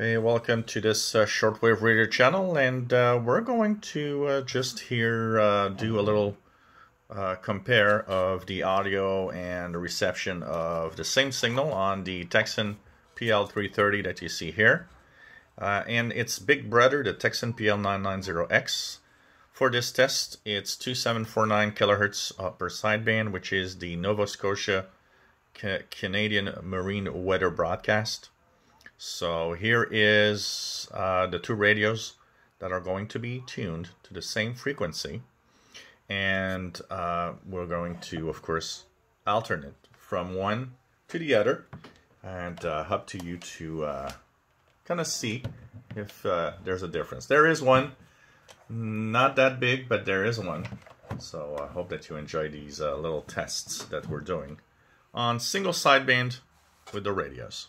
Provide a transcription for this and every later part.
Hey, welcome to this uh, shortwave radio channel, and uh, we're going to uh, just here uh, do a little uh, compare of the audio and reception of the same signal on the Tecsun PL330 that you see here, uh, and its big brother, the Tecsun PL990X. For this test, it's 2749 kilohertz upper sideband, which is the Nova Scotia Ca Canadian Marine Weather Broadcast. So here is uh, the two radios that are going to be tuned to the same frequency. And uh, we're going to, of course, alternate from one to the other. And uh, up to you to uh, kind of see if uh, there's a difference. There is one. Not that big, but there is one. So I hope that you enjoy these uh, little tests that we're doing on single sideband with the radios.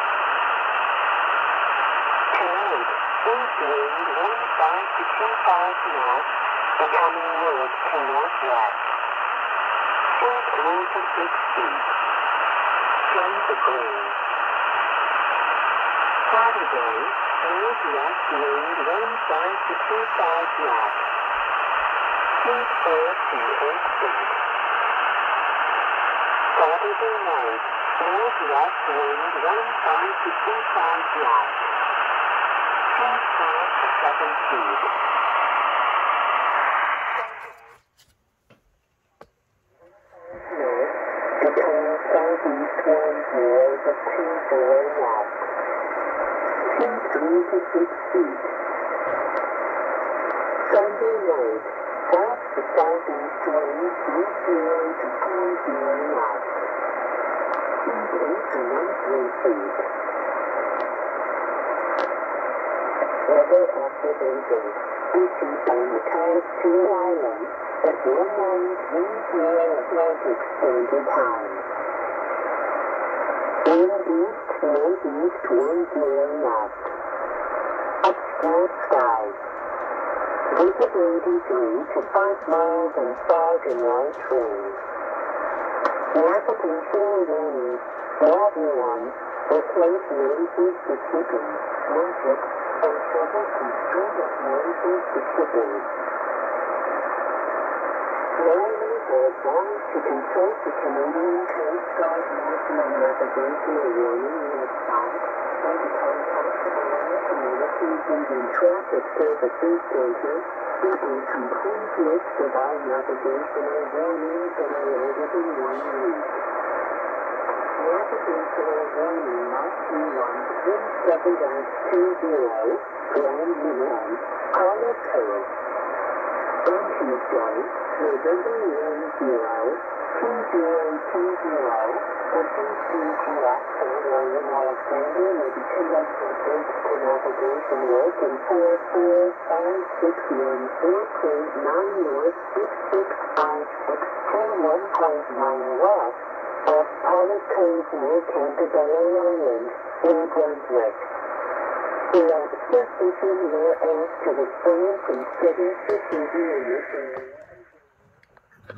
becoming north to northwest. Point one to six feet. Send the green. Saturday, northwest to knots. Point four to eight feet. Saturday night, northwest wind one five to two five knots. Point five to seven feet. to six feet. Sunday night, south to southeast winds, wind zero to point zero knots. Wind eight to one three feet. Weather observation. We see on the Island at one nine three zero Atlantic Standard Time. Wind east northeast one zero knots clear skies. Visibility 3 to 5 miles and fog and light trees. Navigation warning. 1. Replace notices to shipping. Magic. Advised to consult the Canadian Coast Guard National Navigational Warning website and to contact the communications and traffic services center with a complete list of all navigational warnings that are than one week. Navigational warning Mark 1 Grand Union, Caller Code. On Tuesday, November 10, 2020, the CCTS and William Alexander may be connected to navigation work in 44561 north 6656 1.9 west of Cove near Campobello Island in Brunswick. Note suspicion near ends to the and steady procedure in this.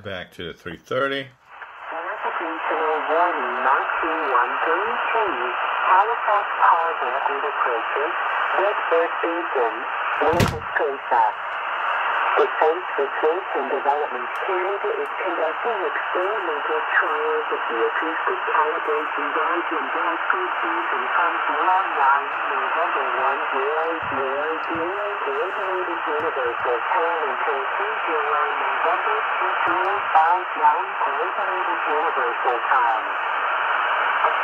Back to the 330. Navigational warning marking 133, Halifax Harbor Indicated, Bedford Basin, Nova Scotia. Defense Research and Development Canada is conducting experimental trials of the acoustic calibration guides and guide procedures from July 9, November 1000, coordinated universal time until 2 July, November 2059, coordinated universal time. A trial of ice will be made to the highest and the best of 2 July network and 4441.5000 north, 06339.157 west.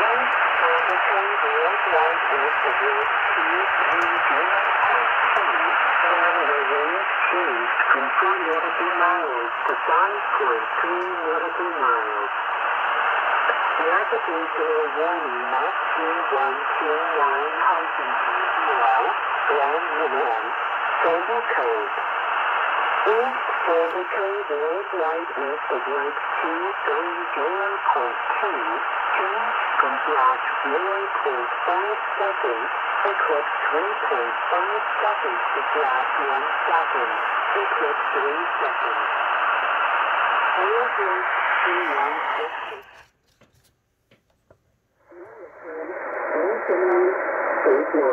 Cove. East is the road 230.2 and the range changed from 4 nautical miles to 5.3 nautical miles. Navigational warning Mach 2129 hyphen 20 Grand Manan, Silver Cove. East Silver Cove Road White is the road 230.2 change from Block 0.5 seconds, eclipse 3.5 seconds to Block 1 second, eclipse 3 seconds. Airfield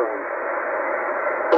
2166.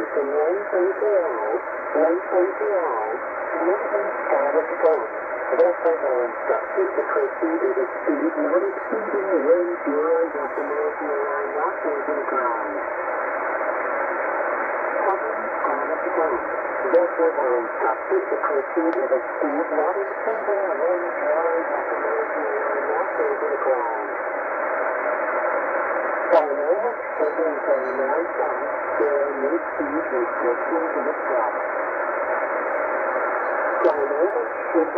green meters in 1.0, 1.0, Movement status zone. Vessels are instructed to proceed at a speed not exceeding the wind zeros of the Northern Line not moving ground. Hovering status zone. Vessels are instructed to proceed at a speed not exceeding the wind zeros of the Northern Line not moving ground. Vài nửa mét sẽ cho em toàn máu trong cho nước sủi được một chút thì mất rồi. Vài nửa mét sẽ